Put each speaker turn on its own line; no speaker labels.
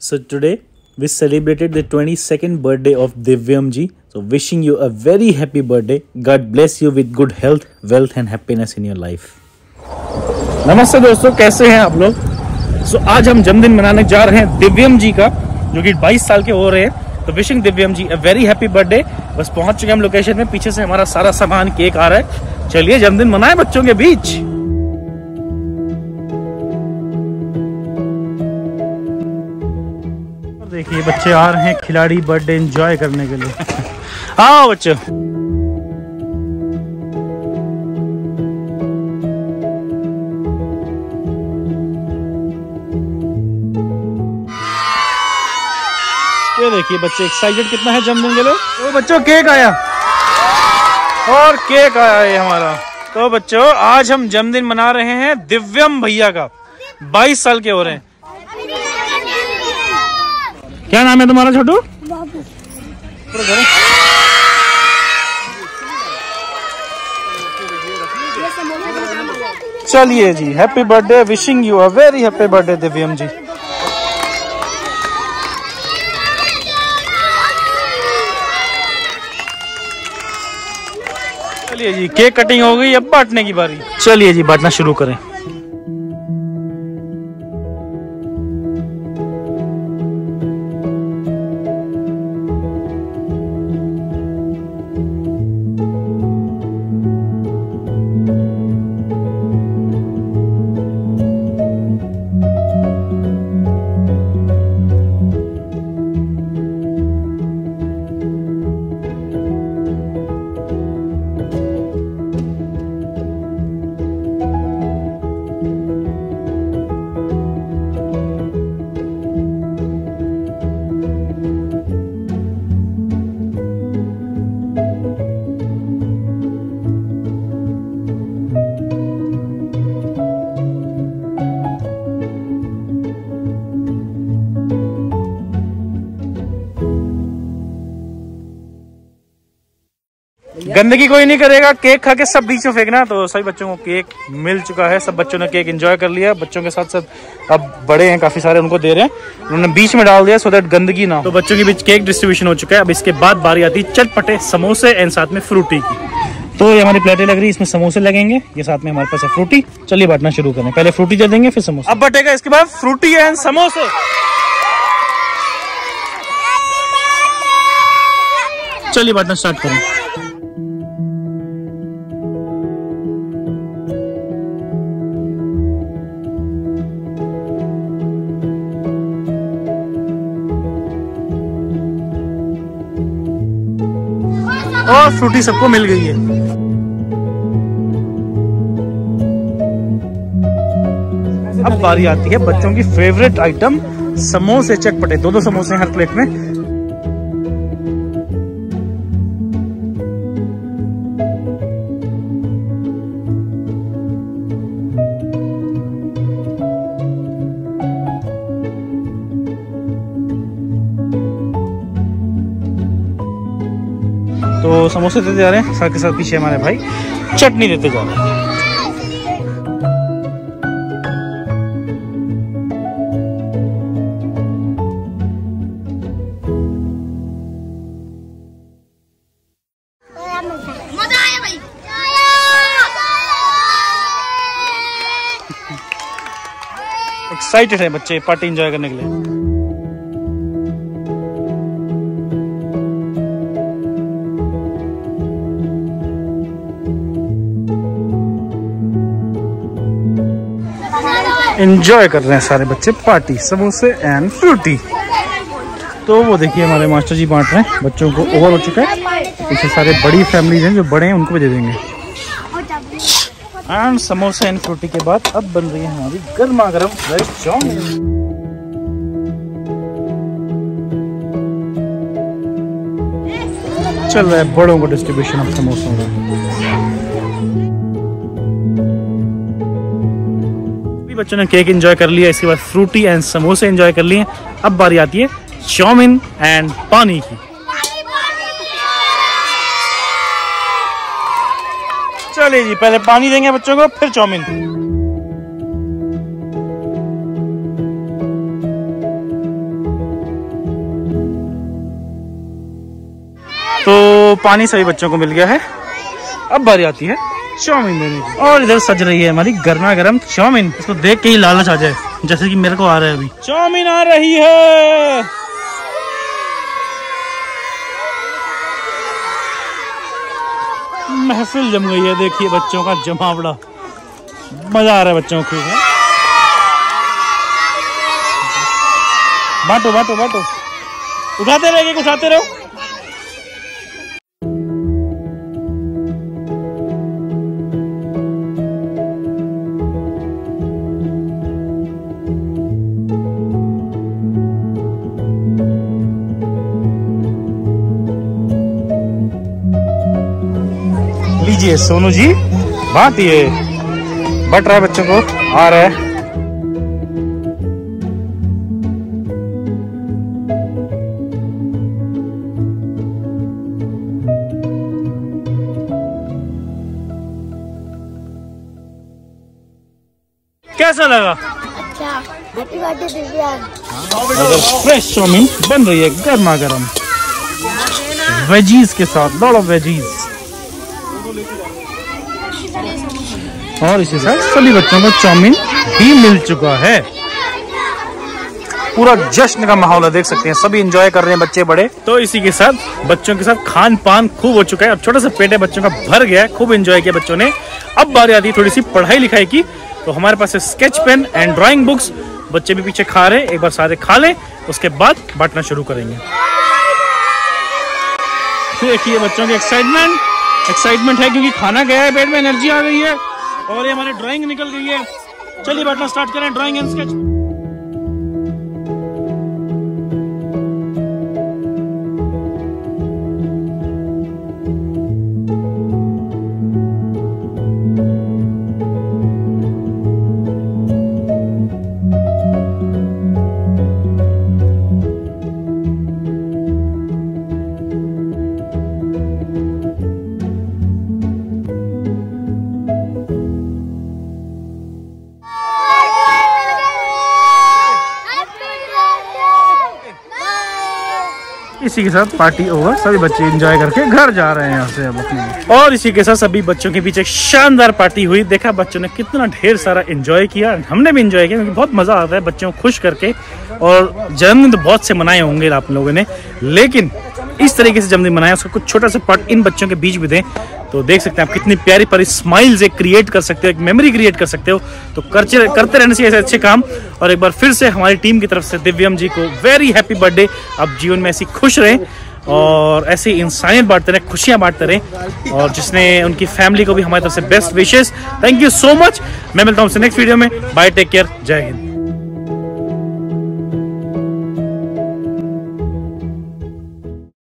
So today we celebrated the 22nd birthday of Divyam ji. So wishing you a very happy birthday. God bless you with good health, wealth and happiness in your life. नमस्ते दोस्तों कैसे हैं आप लोग सो so, आज हम जन्मदिन मनाने जा रहे हैं दिव्यम जी का जो कि 22 साल के हो रहे हैं तो wishing Divyam ji a very happy birthday बस पहुँच चुके हम लोकेशन में पीछे से हमारा सारा सामान केक आ रहा है चलिए जन्मदिन मनाए बच्चों के बीच देखिए, बच्चे आ रहे हैं खिलाड़ी बर्थडे एंजॉय करने के लिए। आओ बच्चों। ये देखिए, बच्चे एक्साइटेड कितना है जन्मदिन के लिए? तो बच्चों केक आया। और केक आया है हमारा। तो बच्चों, आज हम जन्मदिन मना रहे हैं दिव्यम भैया का। 22 साल के हो रहे हैं। क्या नाम है तुम्हारा छोटू? चलिए जी happy birthday wishing you a very happy birthday Divyam ji. चलिए जी केक कटिंग हो गई अब बांटने की बारी। चलिए जी बांटना शुरू करें। गंदगी कोई नहीं करेगा, केक खा के सब बीच में फेंकना तो सभी बच्चों को केक मिल चुका है, सब बच्चों ने केक एंजॉय कर लिया, बच्चों के साथ साथ अब बड़े हैं, काफ़ी सारे उनको दे रहे हैं, उन्होंने बीच में डाल दिया सो दैट गंदगी ना तो बच्चों के बीच केक डिस्ट्रीब्यूशन हो चुका है, अब इसके बाद बारी आती है चटपटे समोसे एंड साथ में फ्रूटी की। तो ये हमारी प्लेटें लग रही है, इसमें समोसे लगेंगे, ये साथ में हमारे पास है फ्रूटी चलिए बांटना शुरू करें, पहले फ्रूटी दे देंगे, फिर समोसा। अब बटेगा इसके बाद फ्रूटी एंड समोसे। चलिए बांटना स्टार्ट करें। और फ्रूटी सबको मिल गई है। अब बारी आती है बच्चों की फेवरेट आइटम समोसे, चटपटे दो दो समोसे हर प्लेट में। समोसे देते जा रहे हैं, साथ के साथ पीछे हमारे भाई चटनी देते जा रहे हैं। एक्साइटेड है बच्चे पार्टी एंजॉय करने के लिए। एंजॉय कर रहे हैं सारे बच्चे पार्टी समोसे एंड फ्रूटी तो वो देखिए हमारे मास्टर जी बांट रहे हैं, बच्चों को ओवर हो चुका है। पीछे सारे बड़ी फैमिलीज़ हैं जो बड़े हैं, उनको भी दे देंगे। एंड समोसा एंड फ्रूटी के बाद अब बन रही है हमारी गर्मा गर्म फ्रेश चाउमीन। चल रहा है बड़ों को डिस्ट्रीब्यूशन ऑफ़ समोसों का बच्चों ने केक इंजॉय कर लिया, इसके बाद फ्रूटी एंड समोसे इंजॉय कर लिए। अब बारी आती है चौमिन एंड पानी की। चलिए जी, पहले पानी देंगे बच्चों को, फिर चौमिन तो पानी सभी बच्चों को मिल गया है। अब बारी आती है चाउमीन देने की और इधर सज रही है हमारी गर्मा गर्म चाउमीन। इसको देख के ही लालच आ जाए जैसे कि मेरे को आ रहा है अभी। चाउमीन आ रही है। महफिल जम गई है देखिए बच्चों का जमावड़ा। मज़ा आ रहा है बच्चों को बांटो बांटो बांटो। उठाते रहेंगे उठाते रहो। लीजिए सोनू जी। बांटिए बट रहा है बच्चों को आ रहा है। कैसा लगा?
अच्छा।
अगर फ्रेश चाउमीन बन रही है गर्मा गर्म। वेजीज के साथ लॉट ऑफ़ वेजीज और इसी साथ सभी बच्चों को चाउमीन भी मिल चुका है। पूरा जश्न का माहौल है, देख सकते हैं, सभी एंजॉय कर रहे हैं बच्चे बड़े। तो इसी के साथ बच्चों के साथ खान पान खूब हो चुका है। अब छोटा सा पेट है, बच्चों का भर गया है, खूब एंजॉय किया बच्चों ने। अब बारी आती है थोड़ी सी पढ़ाई लिखाई की। तो हमारे पास है sketch pen and drawing books बच्चे भी पीछे खा रहे एक बार सारे खा लें, उसके बाद बांटना शुरू करेंगे। देखिए बच्चों की एक्साइटमेंट एक्साइटमेंट है क्योंकि खाना गया है, पेट में एनर्जी आ गई है। और ये हमारी ड्राइंग निकल गई है। चलिए बैठना स्टार्ट करें ड्राइंग एंड स्केच इसी के साथ पार्टी ओवर सभी बच्चे एंजॉय करके घर जा रहे हैं यहाँ से अब। अपने और इसी के साथ सभी बच्चों के बीच एक शानदार पार्टी हुई। देखा बच्चों ने कितना ढेर सारा एंजॉय किया। हमने भी एंजॉय किया, क्योंकि बहुत मज़ा आता है बच्चों को खुश करके। और जन्मदिन तो बहुत से मनाए होंगे आप लोगों ने। लेकिन इस तरीके से जन्मदिन मनाया, उसका कुछ छोटा सा पार्ट इन बच्चों के बीच भी दें तो देख सकते हैं आप कितनी प्यारी प्यारी स्माइल्स एक क्रिएट कर सकते हो, एक मेमोरी क्रिएट कर सकते हो। तो करते रहने से ऐसे अच्छे काम। और एक बार फिर से हमारी टीम की तरफ़ से दिव्यम जी को वेरी हैप्पी बर्थडे आप जीवन में ऐसी खुश रहें और ऐसे इंसानियत बांटते रहे, खुशियाँ बांटते रहे। और जिसने उनकी फैमिली को भी हमारी तरफ़ से best wishes thank you so much मैं मिलता हूँ नेक्स्ट वीडियो में। Bye take care Jai Hind.